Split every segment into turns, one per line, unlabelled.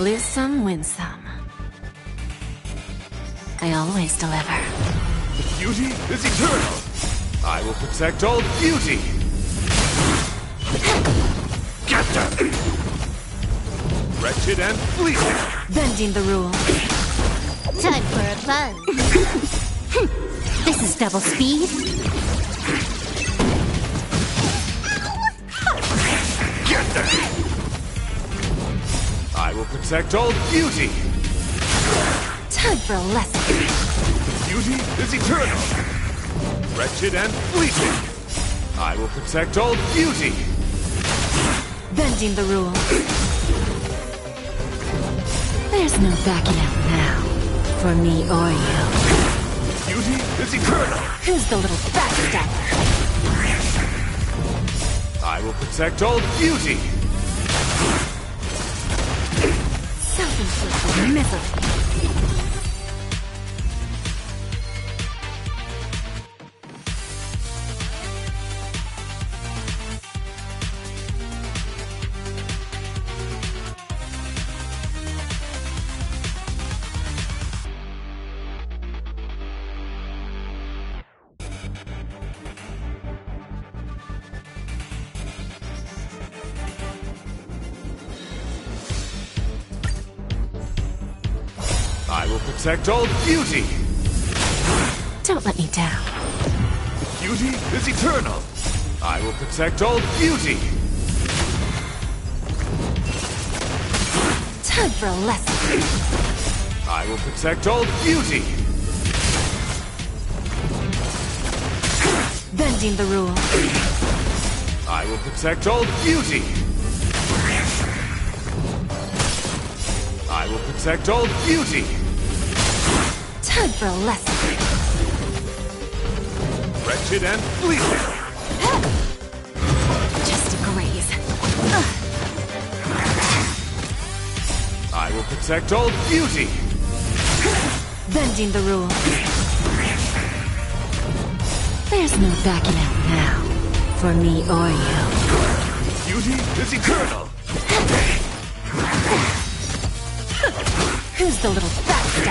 Lose some, win some. I always deliver.
The beauty is eternal. I will protect all beauty. Get them! Wretched and fleeting.
Bending the rule.
Time for a buzz.
This is double speed.
Protect all beauty.
Time for a lesson.
Beauty is eternal. Wretched and fleeting. I will protect all beauty.
Bending the rule. There's no backing out now. For me or you.
Beauty is eternal.
Who's the little backstabber?
I will protect all beauty.
Self-inflicted
protect all beauty.
Don't let me down.
Beauty is eternal. I will protect all beauty.
Time for a lesson.
I will protect all beauty.
Bending the rule.
I will protect all beauty. I will protect all beauty.
Time for a lesson.
Wretched and fleeting.
Just a graze.
I will protect all beauty.
Bending the rule. There's no backing out now. For me or you.
Beauty is eternal.
Who's the little fat I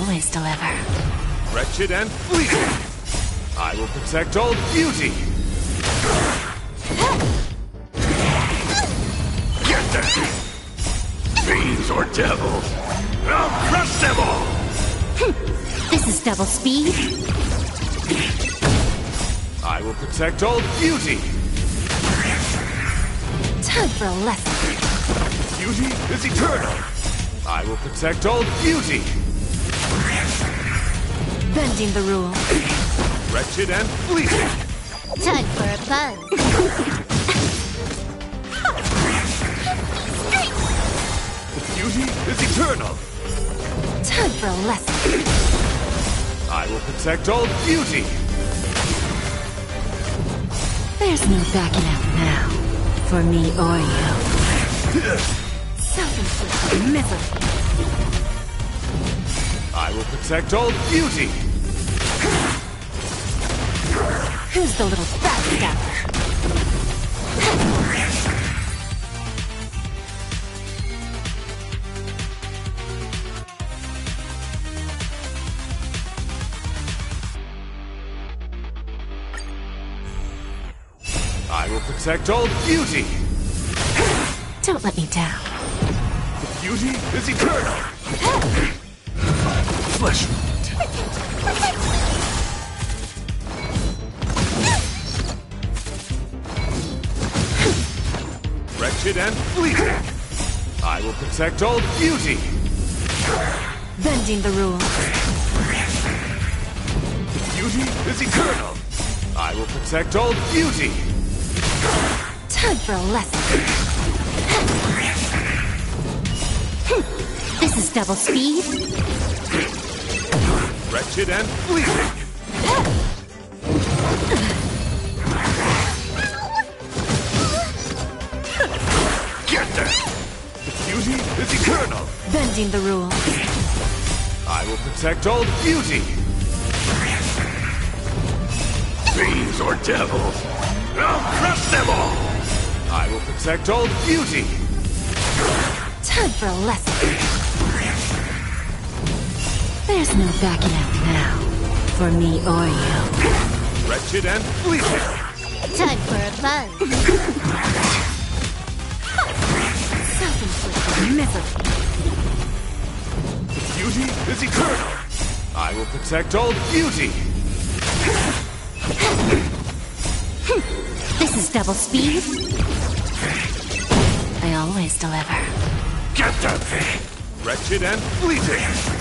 always deliver.
Wretched and fleeting. I will protect all beauty. Get them! Fiends or devils. I'll crush them all!
This is double speed.
I will protect all beauty.
Time for a lesson.
Beauty is eternal. I will protect all beauty.
Bending the rule.
Wretched and fleeting.
Time for a pun.
The beauty is eternal.
Time for a lesson.
I will protect all beauty.
There's no backing out now. For me or you. Self-inflicted misery.
I will protect all beauty.
Who's the little backstabber?
I will protect all beauty.
Don't let me down.
The Beauty is eternal. Flesh wound. Wretched and fleeting. I will protect all beauty.
Bending the rule.
Beauty is eternal. I will protect all beauty.
Time for a lesson. This is double speed.
Wretched and fleeting. Get there! them! Beauty is eternal.
Bending the rule.
I will protect all beauty. Fiends or devils, I'll crush them all. I will protect all beauty.
Time for a lesson. There's no backing out now. For me or you.
Wretched and fleeting.
Time for a fun.
Self-inflicted misery.
Beauty is eternal. I will protect all beauty.
This is double speed. I always deliver.
Get that thing. Wretched and fleeting.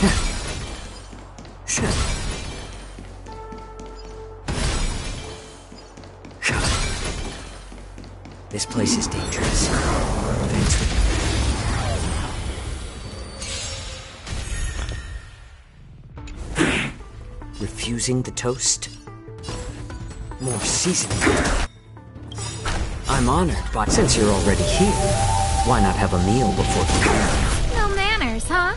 This place is dangerous. Refusing the toast? More seasoning. I'm honored, but since you're already here, why not have a meal before leave?
No manners, huh?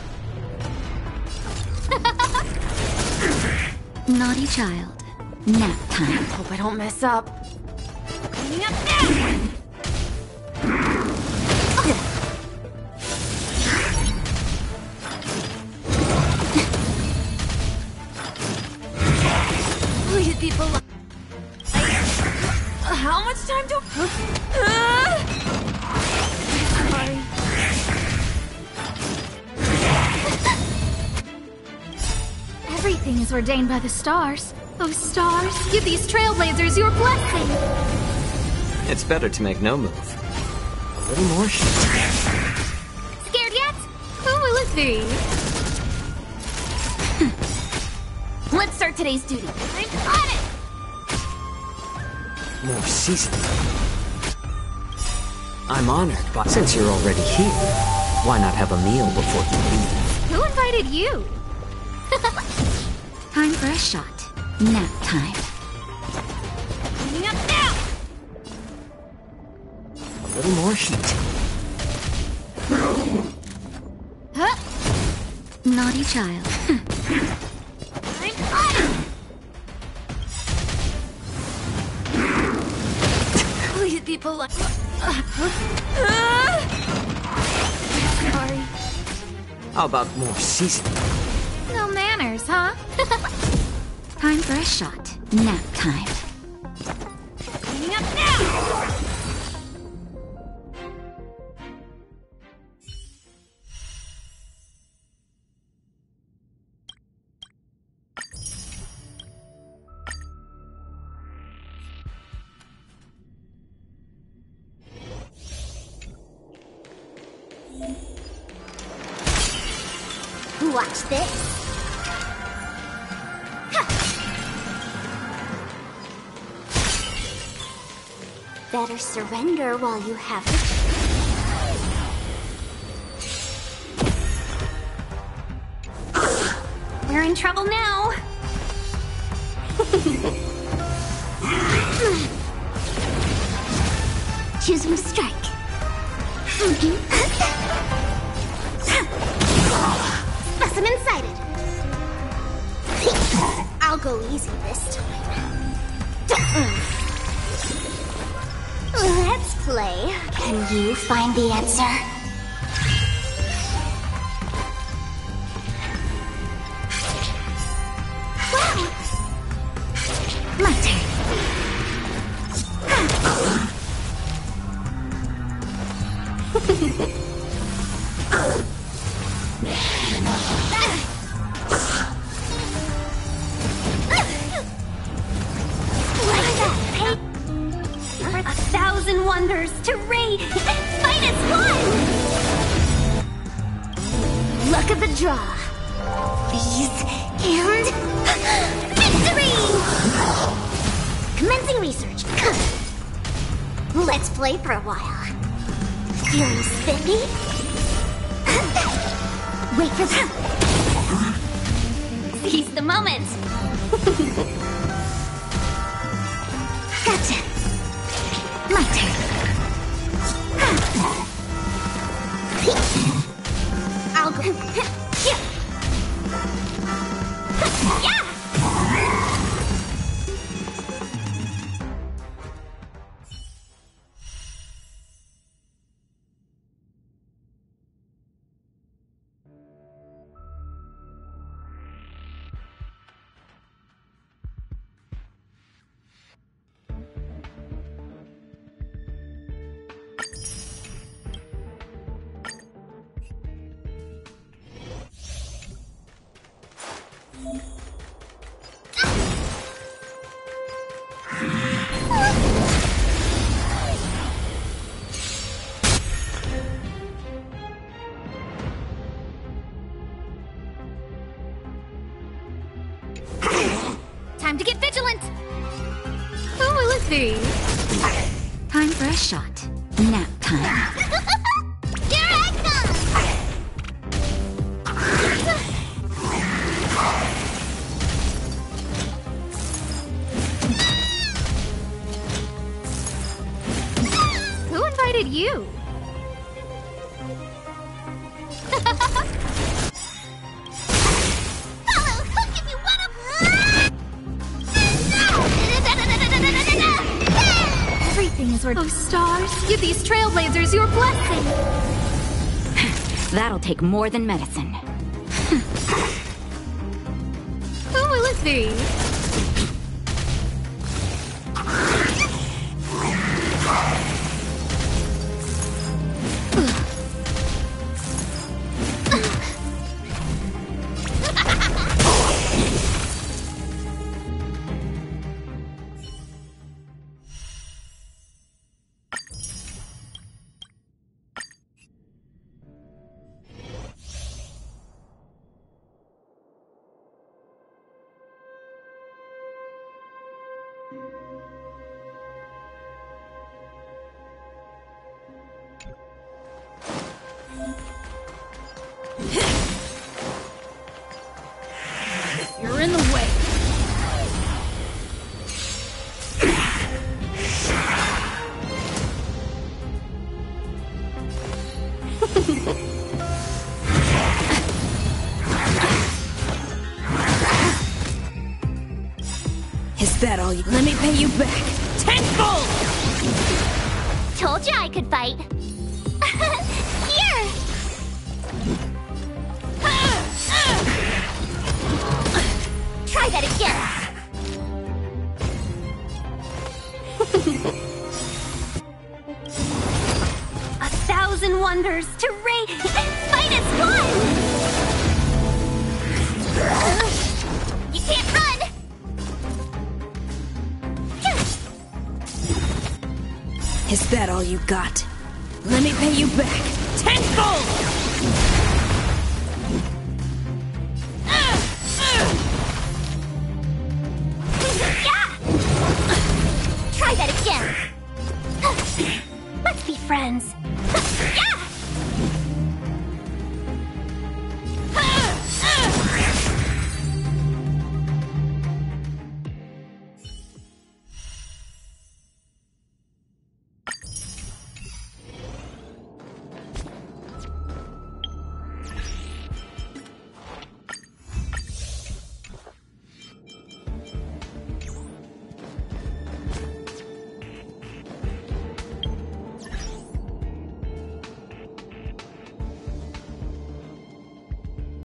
Naughty child. Nap time.
Hope I don't mess up. Cleaning up now! How much time do? Sorry. Everything is ordained by the stars. Those stars give these trailblazers your blessing.
It's better to make no move. A little more shit.
Scared yet? Who will it be? Let's start today's duty. I'm on it!
More seasoning. I'm honored, but since you're already here, why not have a meal before you leave?
Who invited you?
For a shot. Nap time.
Cleaning up now!
A little more heat.
Huh?
Naughty child.
I'm on! Please, people. Like... Sorry.
How about more seasoning?
Time for a shot. Nap time.
Up now! Watch this. Better surrender while you have it. We're in trouble now. Choosing strike. Specimen sighted. I'll go easy this time. Let's play. Can you find the answer?
Wow! My turn. And victory. Commencing research. Let's play for a while. Feeling spiffy? Wait for them. Seize the moment.
You?
Follow, hook if you wanna. Everything is.
Oh, stars, give these trailblazers your blessing.
That'll take more than medicine.
Who will it be?
You're Is that all you? Let me pay you back. Tenfold!
Told you I could fight. Here. Try that again. A thousand wonders to raid. Fight as one.
Is that all you got? Let me pay you back. Tenfold!